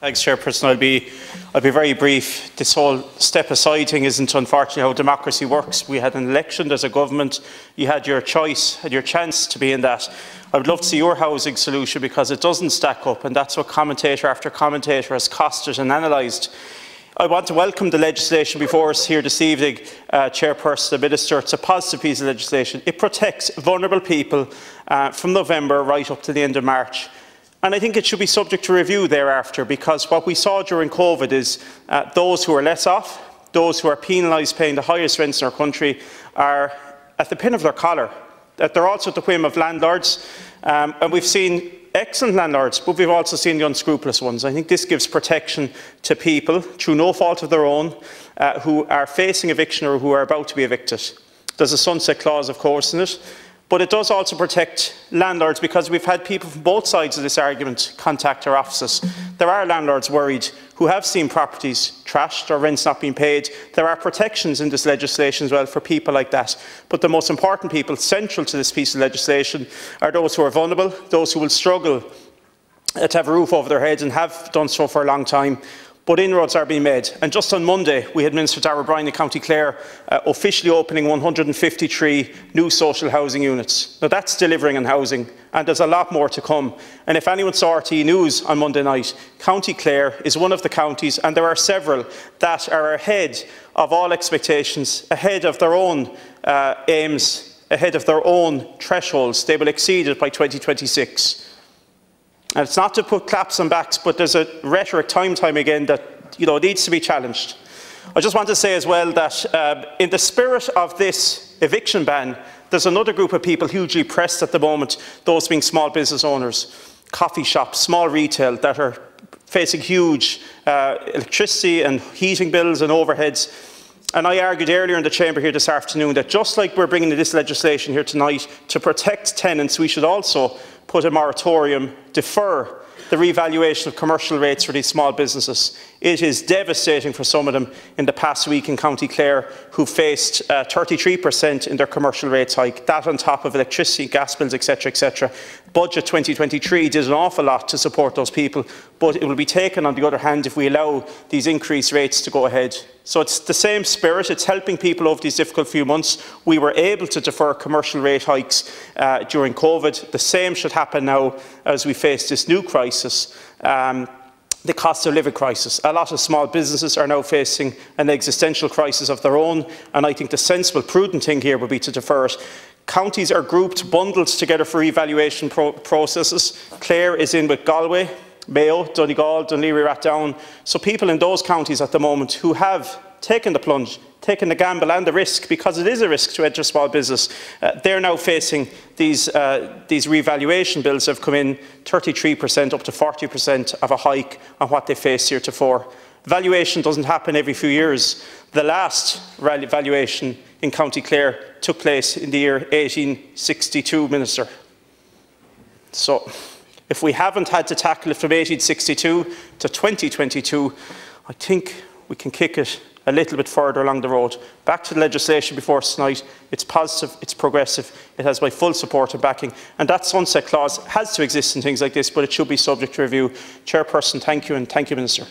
Thanks, Chairperson. I'll be, I'll be very brief. This whole step aside thing isn't unfortunately how democracy works. We had an election, there's a government, you had your choice, had your chance to be in that. I would love to see your housing solution because it doesn't stack up and that's what commentator after commentator has costed and analysed. I want to welcome the legislation before us here this evening, uh, Chairperson, the Minister. It's a positive piece of legislation. It protects vulnerable people uh, from November right up to the end of March. And I think it should be subject to review thereafter because what we saw during COVID is uh, those who are less off, those who are penalised paying the highest rents in our country are at the pin of their collar. That they're also at the whim of landlords. Um, and we've seen excellent landlords, but we've also seen the unscrupulous ones. I think this gives protection to people through no fault of their own uh, who are facing eviction or who are about to be evicted. There's a sunset clause, of course, in it. But it does also protect landlords because we've had people from both sides of this argument contact our offices. There are landlords worried who have seen properties trashed or rents not being paid. There are protections in this legislation as well for people like that. But the most important people central to this piece of legislation are those who are vulnerable, those who will struggle to have a roof over their heads and have done so for a long time, but inroads are being made. And just on Monday, we had Minister Darragh O'Brien in County Clare uh, officially opening 153 new social housing units. Now that's delivering on housing, and there's a lot more to come. And if anyone saw RTÉ News on Monday night, County Clare is one of the counties, and there are several that are ahead of all expectations, ahead of their own uh, aims, ahead of their own thresholds. They will exceed it by 2026. And it's not to put claps on backs, but there's a rhetoric time time again that you know, needs to be challenged. I just want to say as well that uh, in the spirit of this eviction ban, there's another group of people hugely pressed at the moment, those being small business owners, coffee shops, small retail that are facing huge uh, electricity and heating bills and overheads. And I argued earlier in the chamber here this afternoon that just like we're bringing this legislation here tonight to protect tenants, we should also put a moratorium, defer the revaluation of commercial rates for these small businesses. It is devastating for some of them in the past week in County Clare who faced 33% uh, in their commercial rates hike, that on top of electricity, gas bills, etc., etc. Budget 2023 did an awful lot to support those people, but it will be taken on the other hand if we allow these increased rates to go ahead. So it's the same spirit, it's helping people over these difficult few months. We were able to defer commercial rate hikes uh, during COVID. The same should happen now as we face this new crisis. Um, the cost of living crisis. A lot of small businesses are now facing an existential crisis of their own, and I think the sensible, prudent thing here would be to defer it. Counties are grouped, bundled together for evaluation pro processes. Clare is in with Galway, Mayo, Donegal, Dún Laoghaire, Rathdown. So people in those counties at the moment who have taken the plunge, taken the gamble and the risk, because it is a risk to enter small business, uh, they're now facing these, uh, these revaluation bills have come in 33% up to 40% of a hike on what they faced heretofore. Valuation doesn't happen every few years. The last valuation in County Clare took place in the year 1862, Minister. So, if we haven't had to tackle it from 1862 to 2022, I think we can kick it a little bit further along the road. Back to the legislation before us tonight. It's positive, it's progressive, it has my full support and backing. And that sunset clause has to exist in things like this, but it should be subject to review. Chairperson, thank you, and thank you, Minister.